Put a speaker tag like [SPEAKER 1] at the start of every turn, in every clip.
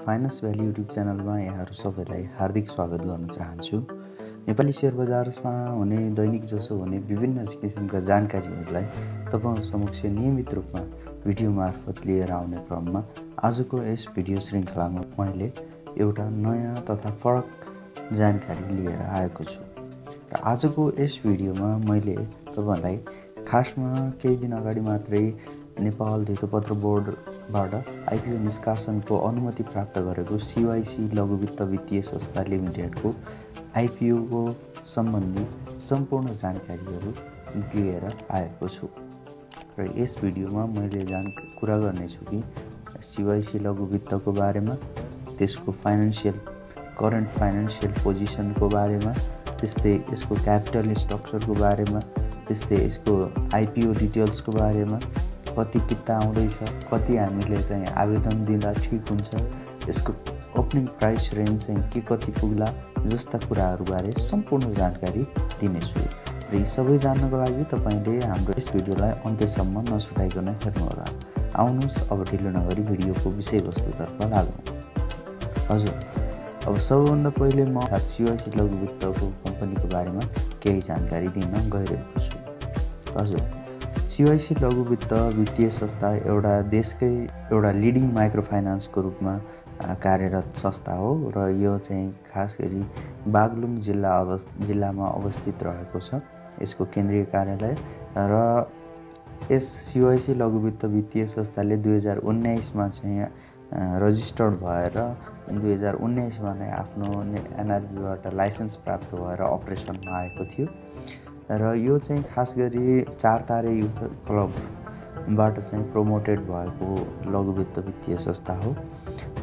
[SPEAKER 1] Finance valley YouTube च्यानलमा यहाँहरू सबैलाई हार्दिक स्वागत गर्न चाहन्छु। नेपाली सेयर बजारमा हुने दैनिक जसो हुने विभिन्न किसिमका जानकारीहरूलाई तपाईँहरू समक्ष नियमित रूपमा भिडियो मार्फत लिएर आउने क्रममा आजको यस भिडियो श्रृङ्खलामा मैले एउटा नयाँ तथा फरक जानकारी लिएर आएको छु। र आजको यस भिडियोमा मैले तपाईँहरूलाई खासमा केही दिन अगाडि मात्रै नेपाल धितोपत्र बोर्डबाट आइपिओ निष्कासनको अनुमति प्राप्त गरेको सिवाइसी लघुवित्त वित्तीय संस्था लिमिटेडको आइपिओको सम्बन्धी सम्पूर्ण जानकारीहरू लिएर आएको छु। र यस भिडियोमा मैले जान कुरा गर्नेछु कि सिवाइसी लघुवित्तको बारेमा त्यसको फाइनेन्सियल करेन्ट फाइनेन्सियल पोजिसनको बारेमा त्यस्तै यसको क्यापिटल स्ट्रक्चरको बारेमा त्यस्तै यसको आइपिओ डिटेल्सको बारेमा कति किता आउँदैछ कति हामीले चाहिँ आवेदन दिँदा ठिक हुन्छ यसको ओपनिङ प्राइस रेन्ज चाहिँ के कति पुग्ला जस्ता कुराहरूबारे सम्पूर्ण जानकारी दिनेछु। र यी सबै जान्नको लागि तपाईँले हाम्रो यस भिडियोलाई अन्त्यसम्म नछुटाइकन हेर्नुहोला। आउनुहोस् अब ढिलो नगरी भिडियोको विषयवस्तुतर्फ लागौँ। हजुर अब सबैभन्दा पहिले म सिवाइसी लघुवित्तको कम्पनीको बारेमा केही जानकारी दिन गइरहेको छु। हजुर। सिवाइसी लघुवित्त वित्तीय संस्था एउटा देशकै एउटा लिडिङ माइक्रो फाइनेन्सको रूपमा कार्यरत संस्था हो र यो चाहिँ खास गरी बागलुङ जिल्ला अवस् जिल्लामा अवस्थित रहेको छ यसको केन्द्रीय कार्यालय र यस सिवाइसी लघुवित्त वित्तीय संस्थाले दुई हजार उन्नाइसमा चाहिँ रजिस्टर्ड भएर दुई हजार उन्नाइसमा नै आफ्नो एनआरबीबाट लाइसेन्स प्राप्त भएर अपरेसनमा आएको थियो। र यो चाहिँ खास गरी चार तारे युथ क्लबबाट चाहिँ प्रमोटेड भएको लघुवित्त वित्तीय संस्था हो।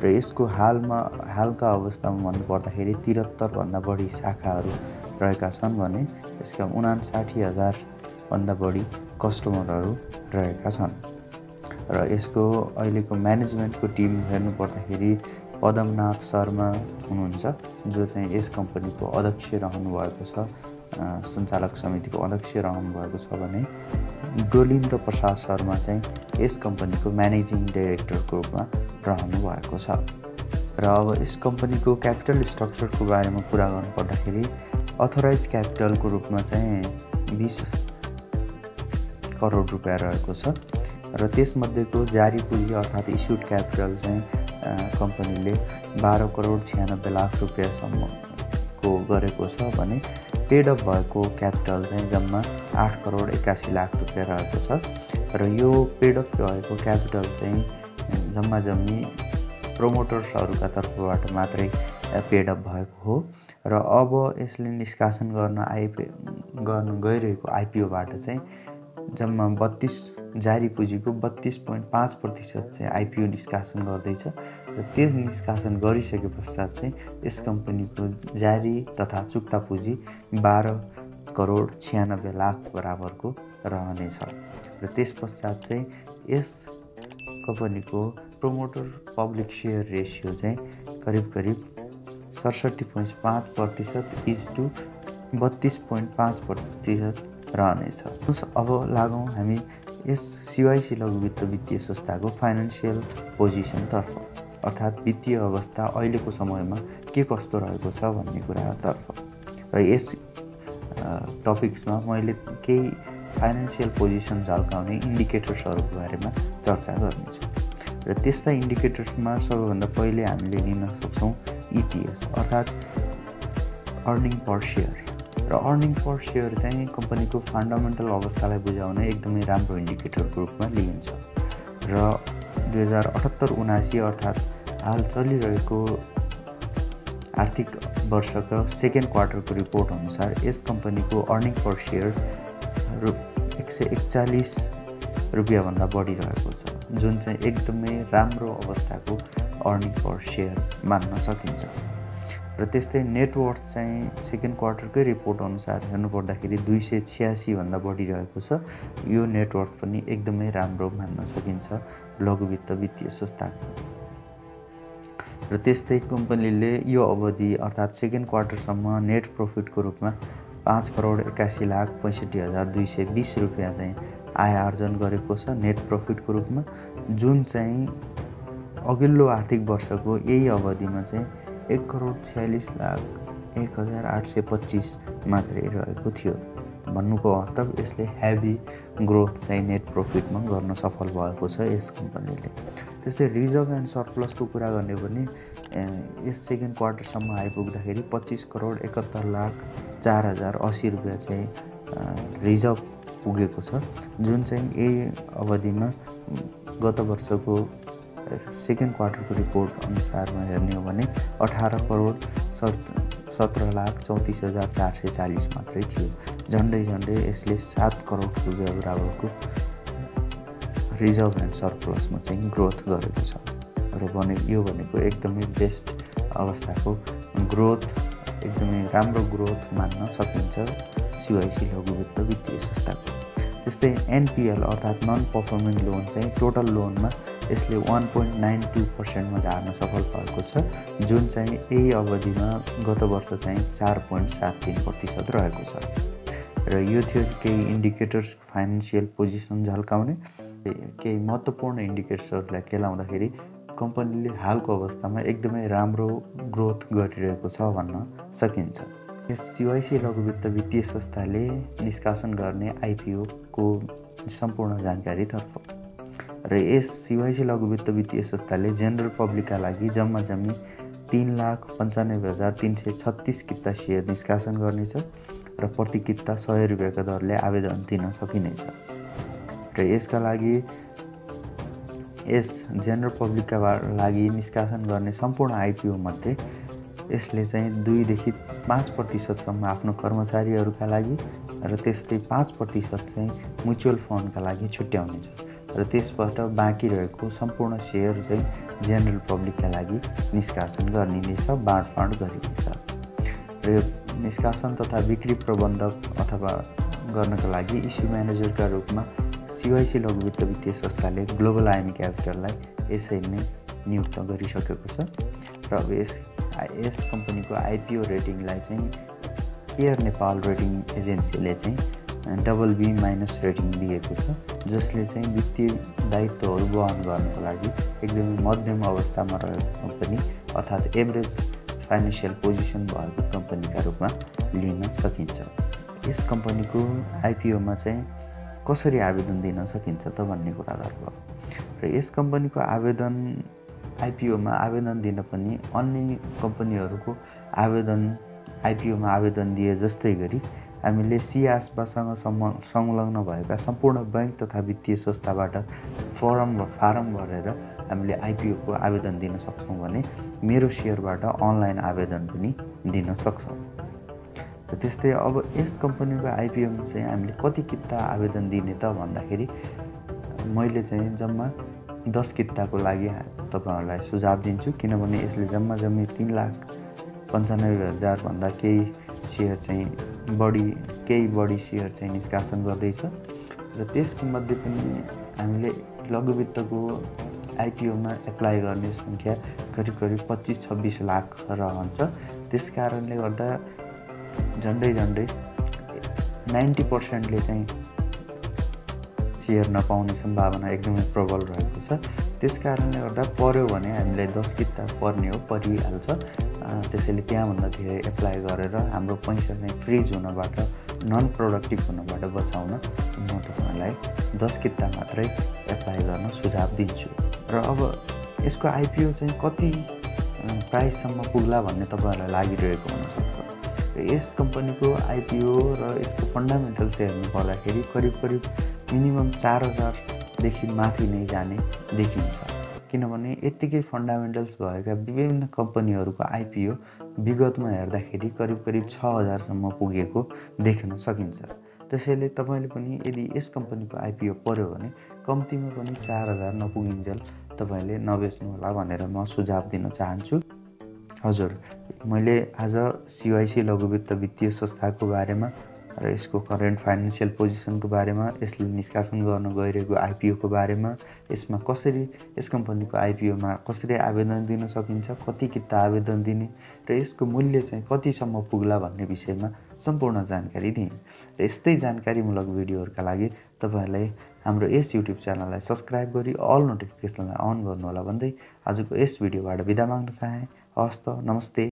[SPEAKER 1] र यसको हालमा हालका अवस्थामा भन्नुपर्दाखेरि त्रिहत्तरभन्दा बढी शाखाहरू रहेका छन् भने यसका उनासाठी हजारभन्दा बढी कस्टमरहरू रहेका छन्। र यसको अहिलेको म्यानेजमेन्टको टिम हेर्नु पर्दाखेरि पदमनाथ शर्मा हुनुहुन्छ जो चाहिँ यस कम्पनीको अध्यक्ष रहनुभएको छ। सञ्चालक समितिको अध्यक्ष रहनुभएको छ भने डोलिन्द्र प्रसाद शर्मा चाहिँ यस कम्पनीको म्यानेजिङ डाइरेक्टरको रूपमा रहनु भएको छ। र अब यस कम्पनीको क्यापिटल स्ट्रक्चरको बारेमा कुरा गर्नुपर्दाखेरि अथोराइज क्यापिटलको रूपमा चाहिँ बिस करोड रुपियाँ रहेको छ। र त्यसमध्येको जारी पुँजी अर्थात् इस्युड क्यापिटल चाहिँ कम्पनीले बाह्र करोड छ्यानब्बे लाख रुपियाँसम्मको गरेको छ भने पेडअप भएको क्यापिटल चाहिँ जम्मा आठ करोड एकासी लाख रुपियाँ रहेको छ। र यो पेडअप भएको क्यापिटल चाहिँ जम्मा जम्मी प्रोमोटर्सहरूका तर्फबाट मात्रै पेडअप भएको हो। र अब यसले निष्कासन गर्न आइपि गर्न गइरहेको आइपिओबाट चाहिँ जम्मा बत्तिस जारी पुँजीको बत्तिस पोइन्ट पाँच प्रतिशत चाहिँ आइपिओ निष्कासन गर्दैछ। र त्यस निष्कासन गरिसके पश्चात चाहिँ यस कम्पनीको जारी तथा चुक्ता पुँजी बाह्र करोड छ्यानब्बे लाख बराबरको रहनेछ। र त्यस पश्चात चाहिँ यस कम्पनीको प्रोमोटर पब्लिक सेयर रेसियो चाहिँ करिब करिब सडसठी पोइन्ट पाँच प्रतिशत इज टु बत्तिस पोइन्ट पाँच प्रतिशत रहनेछ। अब लागौँ हामी यस सिवाइसी लघुवित्त वित्तीय संस्थाको फाइनेन्सियल पोजिसनतर्फ अर्थात् वित्तीय अवस्था अहिलेको समयमा के कस्तो रहेको छ भन्ने कुरातर्फ र यस टपिक्समा मैले केही फाइनेन्सियल पोजिसन झल्काउने इन्डिकेटर्सहरूको बारेमा चर्चा गर्नेछु। र त्यस्ता इन्डिकेटर्समा सबैभन्दा पहिले हामीले लिन सक्छौँ इपिएस अर्थात् अर्निङ पर सेयर र अर्निङ पर सेयर चाहिँ कम्पनीको फन्डामेन्टल अवस्थालाई बुझाउने एकदमै राम्रो इन्डिकेटरको रूपमा लिइन्छ। र दुई हजार अठहत्तर उनासी अर्थात् हाल चलिरहेको आर्थिक वर्षको सेकेन्ड क्वार्टरको रिपोर्ट अनुसार यस कम्पनीको अर्निङ पर सेयर रु एक सय एकचालिस रुपियाँभन्दा बढी रहेको छ जुन चाहिँ एकदमै राम्रो अवस्थाको अर्निङ पर सेयर मान्न सकिन्छ। र त्यस्तै नेटवर्थ चाहिँ सेकेन्ड क्वार्टरकै रिपोर्ट अनुसार हेर्नुपर्दाखेरि दुई सय छ्यासीभन्दा बढी रहेको छ यो नेटवर्थ पनि एकदमै राम्रो मान्न सकिन्छ लघुवित्त वित्तीय संस्थाको। र त्यस्तै कम्पनीले यो अवधि अर्थात् सेकेन्ड क्वार्टरसम्म नेट प्रफिटको रूपमा पाँच करोड एकासी लाख पैँसठी हजार दुई सय बिस रुपियाँ चाहिँ आय आर्जन गरेको छ नेट प्रफिटको रूपमा। जुन चाहिँ अघिल्लो आर्थिक वर्षको यही अवधिमा चाहिँ एक करोड छ्यालिस लाख एक हजार आठ सय पच्चिस मात्रै रहेको थियो। भन्नुको अर्थ यसले हेभी ग्रोथ चाहिँ नेट प्रफिटमा गर्न सफल भएको छ यस कम्पनीले। त्यस्तै रिजर्भ एन्ड सरप्लसको कुरा गर्ने पनि यस सेकेन्ड क्वार्टरसम्म आइपुग्दाखेरि पच्चिस करोड एकात्तर लाख चार हजार असी रुपियाँ चाहिँ रिजर्भ पुगेको छ। जुन चाहिँ यही अवधिमा गत वर्षको सेकेन्ड क्वार्टरको रिपोर्ट अनुसारमा हेर्ने हो भने अठार करोड सत्र लाख चौतिस हजार चार सय चालिस मात्रै थियो। झन्डै झन्डै यसले सात करोड रुपियाँ बराबरको रिजर्भ एन्ड सरप्लसमा चाहिँ ग्रोथ गरेको छ। र भने यो भनेको एकदमै बेस्ट अवस्थाको ग्रोथ एकदमै राम्रो ग्रोथ मान्न सकिन्छ सिवाइसी लघु वित्त वित्तीय संस्थाको। त्यस्तै एनपिएल अर्थात् नन पर्फर्मिङ लोन चाहिँ टोटल लोनमा यसले वान पोइन्ट नाइन टू पर्सेन्टमा झार्न सफल भएको छ। जुन चाहिँ यही अवधिमा गत वर्ष चाहिँ चार पोइन्ट सात तिन प्रतिशत रहेको छ। र यो थियो केही इन्डिकेटर्स फाइनेन्सियल पोजिसन झल्काउने। केही महत्त्वपूर्ण इन्डिकेटर्सहरूलाई केलाउँदाखेरि कम्पनीले हालको अवस्थामा एकदमै राम्रो ग्रोथ गरिरहेको छ भन्न सकिन्छ। यस सिवाइसी लघुवित्त वित्तीय संस्थाले निष्कासन गर्ने आइपिओको सम्पूर्ण जानकारीतर्फ। र यस सिवाइसी लघुवित्त वित्तीय संस्थाले जेनरल पब्लिकका लागि जम्मा जम्मी तिन लाख पन्चानब्बे हजार तिन सय छत्तिस किता सेयर निष्कासन गर्नेछ र प्रति किता सय रुपियाँको दरले आवेदन दिन सकिनेछ। र यसका लागि यस जेनरल पब्लिकका लागि निष्कासन गर्ने सम्पूर्ण आइपिओमध्ये यसले चाहिँ दुईदेखि पाँच प्रतिशतसम्म आफ्नो कर्मचारीहरूका लागि र त्यस्तै पाँच प्रतिशत चाहिँ म्युचुअल फन्डका लागि छुट्याउनेछ र त्यसबाट बाँकी रहेको सम्पूर्ण सेयर चाहिँ जेनरल पब्लिकका लागि निष्कासन गरिनेछ बाँडफाँड गरिनेछ र यो निष्कासन तथा बिक्री प्रबन्धक अथवा गर्नका लागि इस्यु म्यानेजरका रूपमा सिवाइसी लघुवित्त वित्तीय संस्थाले ग्लोबल आइएम क्यापिटललाई यसै नै नियुक्त गरिसकेको छ र अब यस यस कम्पनीको आइपिओ रेटिङलाई चाहिँ एयर नेपाल रेटिङ एजेन्सीले चाहिँ डबल बी माइनस रेटिङ दिएको छ जसले चाहिँ वित्तीय दायित्वहरू वहन गर्नको लागि एकदमै मध्यम अवस्थामा रहेको कम्पनी अर्थात् एभरेज फाइनेन्सियल पोजिसन भएको कम्पनीका रूपमा लिन सकिन्छ। यस कम्पनीको आइपिओमा चाहिँ कसरी आवेदन दिन सकिन्छ त भन्ने कुरातर्फ र यस कम्पनीको आवेदन आइपिओमा आवेदन दिन पनि अन्य कम्पनीहरूको आवेदन आइपिओमा आवेदन दिए जस्तै गरी हामीले सिआसबासँग सम संलग्न भएका सम्पूर्ण ब्याङ्क तथा वित्तीय संस्थाबाट फरम फारम भरेर हामीले आइपिओको आवेदन दिन सक्छौँ भने मेरो सेयरबाट अनलाइन आवेदन पनि दिन सक्छौँ। र त्यस्तै अब यस कम्पनीको आइपिओमा चाहिँ हामीले कति किता आवेदन दिने त भन्दाखेरि मैले चाहिँ जम्मा दस किताको लागि तपाईँहरूलाई सुझाव दिन्छु। किनभने यसले जम्मा जम्मी तिन लाख पन्चानब्बे हजारभन्दा केही सेयर चाहिँ बढी केही बढी सेयर चाहिँ निष्कासन गर्दैछ। र त्यसको मध्ये पनि हामीले लघुवित्तको आइपिओमा एप्लाई गर्ने सङ्ख्या करिब करिब पच्चिस छब्बिस लाख रहन्छ। त्यस कारणले गर्दा झन्डै झन्डै नाइन्टी पर्सेन्टले चाहिँ सेयर नपाउने सम्भावना एकदमै प्रबल रहेको छ। त्यस कारणले गर्दा पऱ्यो भने हामीलाई दस किता पर्ने हो परिहाल्छ। त्यसैले त्यहाँभन्दा धेरै एप्लाई गरेर हाम्रो पैसा चाहिँ फ्रिज हुनबाट नन प्रोडक्टिभ हुनबाट बचाउन म तपाईँलाई दस किता मात्रै एप्लाई गर्न सुझाव दिन्छु। र अब यसको आइपिओ चाहिँ कति प्राइससम्म पुग्ला भन्ने तपाईँहरूलाई लागिरहेको हुनसक्छ। यस कम्पनीको आइपिओ र यसको फन्डामेन्टल्स हेर्नु पर्दाखेरि करिब करिब मिनिमम चार हजारदेखि माथि नै जाने देखिन्छ। किनभने यत्तिकै फन्डामेन्टल्स भएका विभिन्न कम्पनीहरूको आइपिओ विगतमा हेर्दाखेरि करिब करिब छ हजारसम्म पुगेको देख्न सकिन्छ। त्यसैले तपाईँले पनि यदि यस कम्पनीको आइपिओ पऱ्यो भने कम्तीमा पनि चार हजार नपुगिन्जेल तपाईँले नबेच्नु होला भनेर म सुझाव दिन चाहन्छु। हजुर मैले आज सिवाइसी लघुवित्त वित्तीय संस्थाको बारेमा र यसको करेन्ट फाइनेन्सियल पोजिसनको बारेमा यसले निष्कासन गर्न गइरहेको आइपिओको बारेमा यसमा कसरी यस कम्पनीको आइपिओमा कसरी आवेदन दिन सकिन्छ कति किता आवेदन दिने र यसको मूल्य चाहिँ कतिसम्म पुग्ला भन्ने विषयमा सम्पूर्ण जानकारी दिएँ। र यस्तै जानकारीमूलक भिडियोहरूका लागि तपाईँहरूलाई हाम्रो यस युट्युब च्यानललाई सब्सक्राइब गरी अल नोटिफिकेसनलाई अन गर्नुहोला भन्दै आजको यस भिडियोबाट बिदा माग्न चाहेँ। हस्त नमस्ते